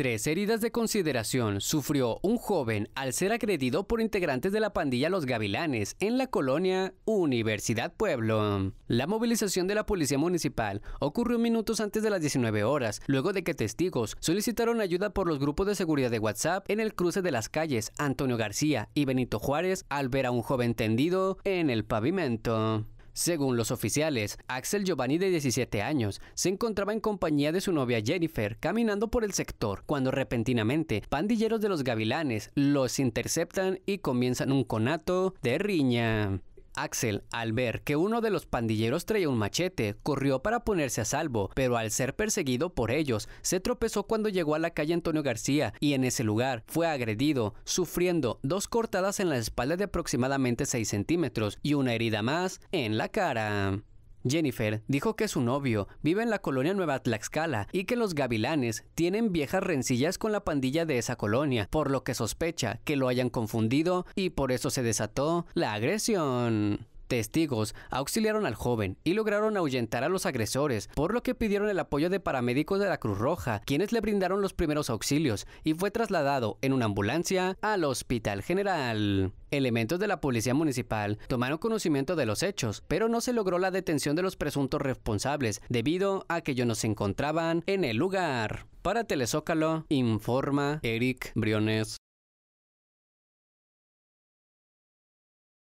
Tres heridas de consideración sufrió un joven al ser agredido por integrantes de la pandilla Los Gavilanes en la colonia Universidad Pueblo. La movilización de la policía municipal ocurrió minutos antes de las 19 horas, luego de que testigos solicitaron ayuda por los grupos de seguridad de WhatsApp en el cruce de las calles Antonio García y Benito Juárez al ver a un joven tendido en el pavimento. Según los oficiales, Axel Giovanni de 17 años se encontraba en compañía de su novia Jennifer caminando por el sector cuando repentinamente pandilleros de los gavilanes los interceptan y comienzan un conato de riña. Axel, al ver que uno de los pandilleros traía un machete, corrió para ponerse a salvo, pero al ser perseguido por ellos, se tropezó cuando llegó a la calle Antonio García y en ese lugar fue agredido, sufriendo dos cortadas en la espalda de aproximadamente 6 centímetros y una herida más en la cara. Jennifer dijo que su novio vive en la colonia Nueva Tlaxcala y que los gavilanes tienen viejas rencillas con la pandilla de esa colonia, por lo que sospecha que lo hayan confundido y por eso se desató la agresión. Testigos auxiliaron al joven y lograron ahuyentar a los agresores, por lo que pidieron el apoyo de paramédicos de la Cruz Roja, quienes le brindaron los primeros auxilios y fue trasladado en una ambulancia al Hospital General. Elementos de la policía municipal tomaron conocimiento de los hechos, pero no se logró la detención de los presuntos responsables debido a que ellos no se encontraban en el lugar. Para Telezócalo, informa Eric Briones.